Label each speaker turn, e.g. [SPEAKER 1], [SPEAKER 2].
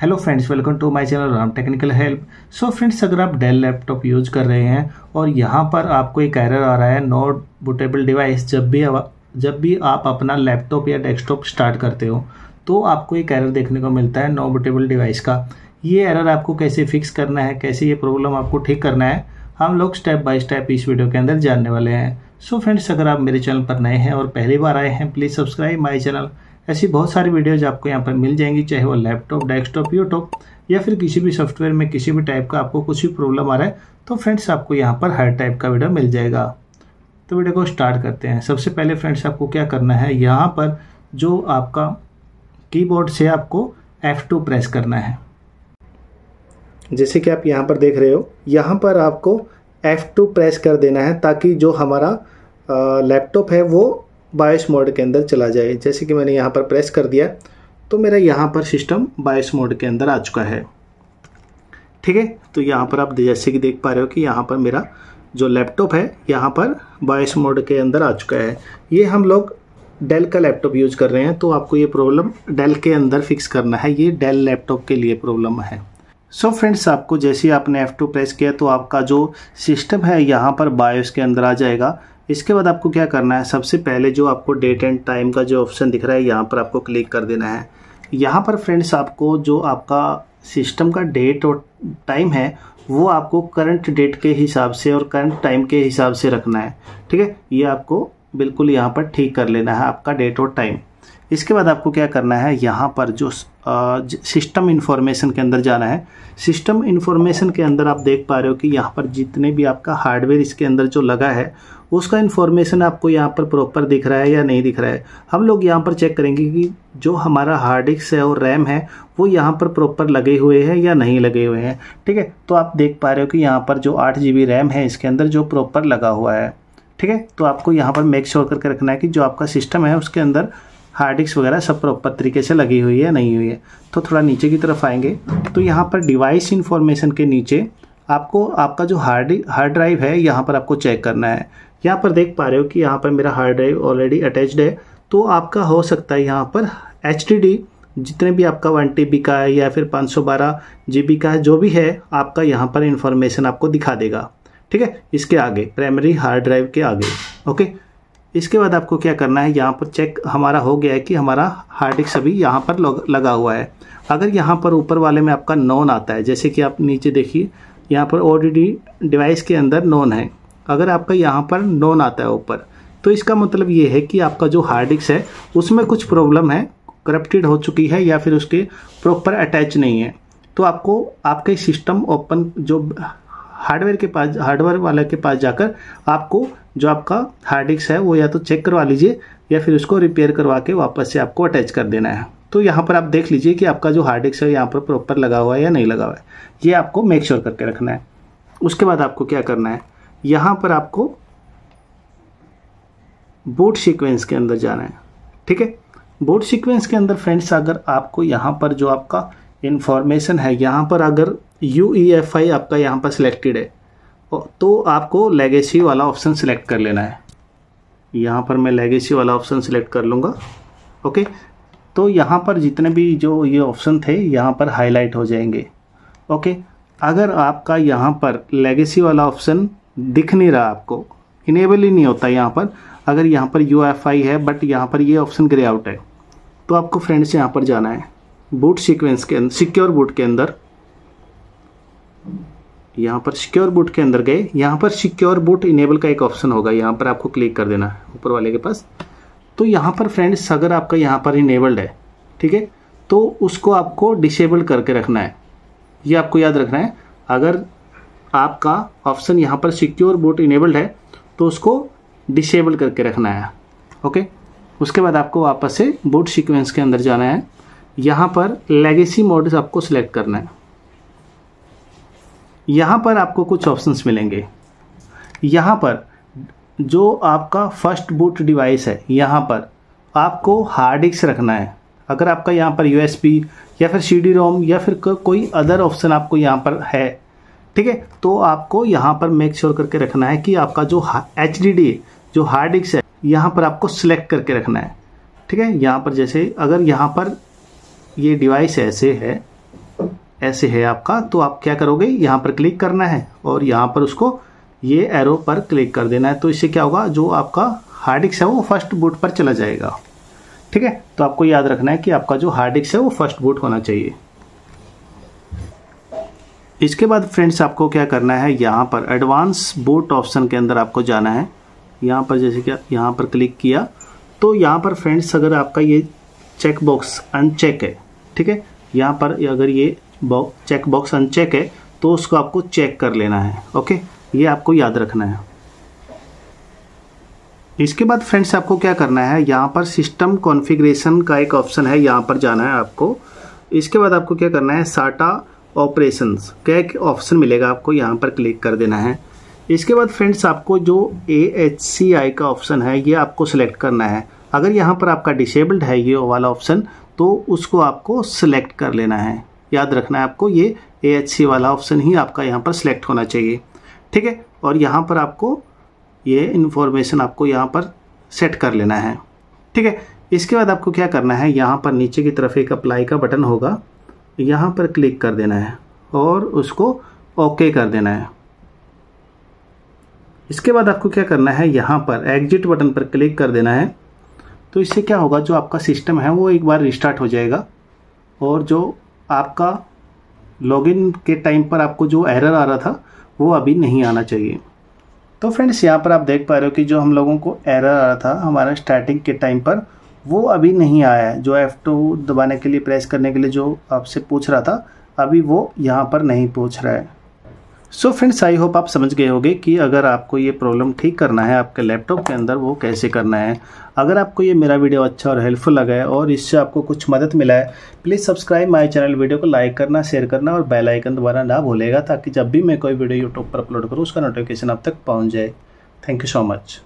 [SPEAKER 1] Hello friends welcome to my channel Ram technical help so friends अगर आप Dell laptop use कर रहे हैं और यहाँ पर आपको एक एरर आ रहा है नॉट बुटेबल डिवाइस जब भी जब भी आप अपना लैपटॉप या डेस्कटॉप स्टार्ट करते हो तो आपको एक एरर देखने को मिलता है नो बुटेबल डिवाइस का। ये एरर आपको कैसे फिक्स करना है, कैसे ये प्रॉब्लम आपको ठीक करना है, हम लोग स्टेप बाय स्टेप इस वीडियो के अंदर जानने वाले हैं। सो so फ्रेंड्स अगर आप मेरे चैनल पर नए हैं और पहली बार आए हैं प्लीज़ सब्सक्राइब माई चैनल ऐसी बहुत सारी वीडियोज़ आपको यहाँ पर मिल जाएँगी, चाहे वो लैपटॉप डेस्कटॉप यूट्यूब या फिर किसी भी सॉफ्टवेयर में, किसी भी टाइप का आपको कुछ भी प्रॉब्लम आ रहा है तो फ्रेंड्स आपको यहाँ पर हर टाइप का वीडियो मिल जाएगा। तो वीडियो को स्टार्ट करते हैं। सबसे पहले फ्रेंड्स आपको क्या करना है, यहाँ पर जो आपका कीबोर्ड से आपको F2 प्रेस करना है। जैसे कि आप यहाँ पर देख रहे हो, यहाँ पर आपको F2 प्रेस कर देना है, ताकि जो हमारा लैपटॉप है, वो बायोस मोड के अंदर चला जाए। जैसे कि मैंने यहाँ पर प्रेस कर दिया तो मेरा यहाँ पर सिस्टम बायस मोड के अंदर आ चुका है। ठीक है? तो यहाँ पर आप जैसे कि देख पा रहे हो कि यहाँ पर मेरा जो लैपटॉप है, यहाँ पर बायोस मोड के अंदर आ चुका है। ये हम लोग डेल का लैपटॉप यूज़ कर रहे हैं तो आपको ये प्रॉब्लम डेल के अंदर फिक्स करना है। ये डेल लैपटॉप के लिए प्रॉब्लम है। सो so फ्रेंड्स, आपको जैसे आपने F2 प्रेस किया तो आपका जो सिस्टम है, यहाँ पर बायोस के अंदर आ जाएगा। इसके बाद आपको क्या करना है? सबसे पहले जो आपको डेट एंड टाइम का जो ऑप्शन दिख रहा है, यहाँ पर आपको क्लिक कर देना है। यहाँ पर फ्रेंड्स आपको जो आपका सिस्टम का डेट और टाइम है, वो आपको करंट डेट के हिसाब से और करंट टाइम के हिसाब से रखना है। ठीक है? ये आपको बिल्कुल यहाँ पर ठीक कर लेना है, आपका डेट और टाइम इसके बाद आपको क्या करना है, यहाँ पर जो सिस्टम इन्फॉर्मेशन के अंदर जाना है। सिस्टम इन्फॉर्मेशन के अंदर आप देख पा रहे हो कि यहाँ पर जितने भी आपका हार्डवेयर इसके अंदर जो लगा है, उसका इन्फॉर्मेशन आपको यहाँ पर प्रॉपर दिख रहा है या नहीं दिख रहा है। हम लोग यहाँ पर चेक करेंगे कि जो हमारा हार्ड डिस्क है और रैम है, वो यहाँ पर प्रॉपर लगे हुए हैं या नहीं लगे हुए हैं। ठीक है? तो आप देख पा रहे हो कि यहाँ पर जो आठ जी रैम है, इसके अंदर जो प्रॉपर लगा हुआ है। ठीक है? तो आपको यहाँ पर मेक श्योर करके रखना है कि जो आपका सिस्टम है, उसके अंदर हार्ड डिस्क वगैरह सब प्रॉपर तरीके से लगी हुई है, नहीं हुई है। तो थोड़ा नीचे की तरफ़ आएँगे। तो यहाँ पर डिवाइस इन्फॉर्मेशन के नीचे आपको, आपका जो हार्ड हार्ड ड्राइव है, यहाँ पर आपको चेक करना है। यहाँ पर देख पा रहे हो कि यहाँ पर मेरा हार्ड ड्राइव ऑलरेडी अटैच्ड है। तो आपका हो सकता है यहाँ पर एच जितने भी आपका वन टी का है या फिर पाँच सौ बारह जी का है, जो भी है, आपका यहाँ पर इंफॉर्मेशन आपको दिखा देगा। ठीक है? इसके आगे प्राइमरी हार्ड ड्राइव के आगे। ओके? इसके बाद आपको क्या करना है, यहाँ पर चेक हमारा हो गया है कि हमारा हार्ड डिस्क अभी यहाँ पर लगा हुआ है। अगर यहाँ पर ऊपर वाले में आपका नॉन आता है, जैसे कि आप नीचे देखिए, यहाँ पर ओ डिवाइस के अंदर नॉन है। अगर आपका यहाँ पर नॉन आता है ऊपर तो इसका मतलब ये है कि आपका जो हार्ड डिस्क है, उसमें कुछ प्रॉब्लम है करप्टेड हो चुकी है या फिर उसके प्रॉपर अटैच नहीं है। तो आपको, आपके सिस्टम ओपन जो हार्डवेयर के पास हार्डवेयर वाले के पास जाकर आपको जो आपका हार्ड डिस्क है, वो या तो चेक करवा लीजिए या फिर उसको रिपेयर करवा के वापस से आपको अटैच कर देना है। तो यहाँ पर आप देख लीजिए कि आपका जो हार्ड डिस्क है, यहाँ पर प्रॉपर लगा हुआ है या नहीं लगा हुआ है। ये आपको मेक श्योर करके रखना है। उसके बाद आपको क्या करना है? यहाँ पर आपको बूट सीक्वेंस के अंदर जाना है। ठीक है? बूट सीक्वेंस के अंदर फ्रेंड्स अगर आपको यहाँ पर जो आपका इंफॉर्मेशन है, यहाँ पर अगर यू ई एफ़ आई आपका यहाँ पर सिलेक्टेड है तो आपको लेगेसी वाला ऑप्शन सिलेक्ट कर लेना है। यहाँ पर मैं लेगेसी वाला ऑप्शन सिलेक्ट कर लूँगा ओके तो यहाँ पर जितने भी जो ये ऑप्शन थे, यहाँ पर हाईलाइट हो जाएँगे ओके अगर आपका यहाँ पर लेगेसी वाला ऑप्शन दिख नहीं रहा आपको इनेबल ही नहीं होता यहाँ पर, अगर यहाँ पर यू है बट यहाँ पर ये ऑप्शन ग्रे आउट है तो आपको फ्रेंड्स यहाँ पर जाना है बूट सीक्वेंस के सिक्योर बूट के अंदर। यहाँ पर सिक्योर बूट के अंदर गए। यहाँ पर सिक्योर बूट इनेबल का एक ऑप्शन होगा। यहाँ पर आपको क्लिक कर देना है ऊपर वाले के पास। तो यहाँ पर फ्रेंड्स अगर आपका यहाँ पर इनेबल्ड है। ठीक है? तो उसको आपको डिसेबल करके रखना है। ये आपको याद रखना है। अगर आपका ऑप्शन यहाँ पर सिक्योर बूट इनेबल्ड है तो उसको डिसेबल करके रखना है। ओके उसके बाद आपको वापस से बूट सीक्वेंस के अंदर जाना है। यहाँ पर लेगेसी मोड आपको सिलेक्ट करना है। यहाँ पर आपको कुछ ऑप्शंस मिलेंगे। यहाँ पर जो आपका फ़र्स्ट बूट डिवाइस है, यहाँ पर आपको हार्ड डिस्क रखना है। अगर आपका यहाँ पर यू या फिर सी डी रोम या फिर कोई अदर ऑप्शन आपको यहाँ पर है, ठीक है? तो आपको यहाँ पर मेक श्योर करके रखना है कि आपका जो एच डी जो हार्ड डिस्क है, यहाँ पर आपको सिलेक्ट करके रखना है, ठीक है? यहाँ पर जैसे, अगर यहाँ पर ये डिवाइस ऐसे है ऐसे है आपका तो आप क्या करोगे? यहाँ पर क्लिक करना है और यहाँ पर उसको ये एरो पर क्लिक कर देना है। तो इससे क्या होगा? जो आपका हार्ड डिस्क है वो फ़र्स्ट बूट पर चला जाएगा। ठीक है? तो आपको याद रखना है कि आपका जो हार्ड डिस्क है वो फ़र्स्ट बूट होना चाहिए। इसके बाद फ्रेंड्स आपको क्या करना है? यहाँ पर एडवांस बूट ऑप्शन के अंदर आपको जाना है। यहाँ पर जैसे कि यहाँ पर क्लिक किया तो यहाँ पर फ्रेंड्स अगर आपका ये चेक बॉक्स अनचेक है, ठीक है? यहाँ पर अगर ये चेक बॉक्स अनचेक है तो उसको आपको चेक कर लेना है ओके ये आपको याद रखना है। इसके बाद फ्रेंड्स आपको क्या करना है? यहाँ पर सिस्टम कॉन्फ़िगरेशन का एक ऑप्शन है, यहाँ पर जाना है आपको। इसके बाद आपको क्या करना है? साटा ऑपरेशंस क्या एक ऑप्शन मिलेगा आपको, यहाँ पर क्लिक कर देना है। इसके बाद फ्रेंड्स आपको जो ए एच सी आई का ऑप्शन है, ये आपको सिलेक्ट करना है। अगर यहाँ पर आपका डिसेबल्ड है, ये वाला ऑप्शन तो उसको आपको सिलेक्ट कर लेना है। याद रखना है आपको, ये ए एच सी वाला ऑप्शन ही आपका यहाँ पर सिलेक्ट होना चाहिए। ठीक है? और यहाँ पर आपको ये इन्फॉर्मेशन आपको यहाँ पर सेट कर लेना है। ठीक है? इसके बाद आपको क्या करना है? यहाँ पर नीचे की तरफ़ एक अप्लाई का बटन होगा। यहाँ पर क्लिक कर देना है और उसको ओके कर देना है। इसके बाद आपको क्या करना है? यहाँ पर एग्जिट बटन पर क्लिक कर देना है। तो इससे क्या होगा? जो आपका सिस्टम है, वो एक बार रिस्टार्ट हो जाएगा और जो आपका लॉगिन के टाइम पर आपको जो एरर आ रहा था, वो अभी नहीं आना चाहिए। तो फ्रेंड्स यहाँ पर आप देख पा रहे हो कि जो हम लोगों को एरर आ रहा था हमारा स्टार्टिंग के टाइम पर, वो अभी नहीं आया है। जो एफ़ टू दबाने के लिए प्रेस करने के लिए जो आपसे पूछ रहा था, अभी वो यहाँ पर नहीं पूछ रहा है। सो फ्रेंड्स आई होप आप समझ गए होंगे कि अगर आपको ये प्रॉब्लम ठीक करना है आपके लैपटॉप के अंदर, वो कैसे करना है। अगर आपको ये मेरा वीडियो अच्छा और हेल्पफुल लगा है और इससे आपको कुछ मदद मिला है please subscribe my channel video को लाइक करना शेयर करना और बेल आइकन दोबारा ना भूलेगा ताकि जब भी मैं कोई वीडियो यूट्यूब पर अपलोड करूँ, उसका नोटिफिकेशन आप तक पहुँच जाए। Thank you so much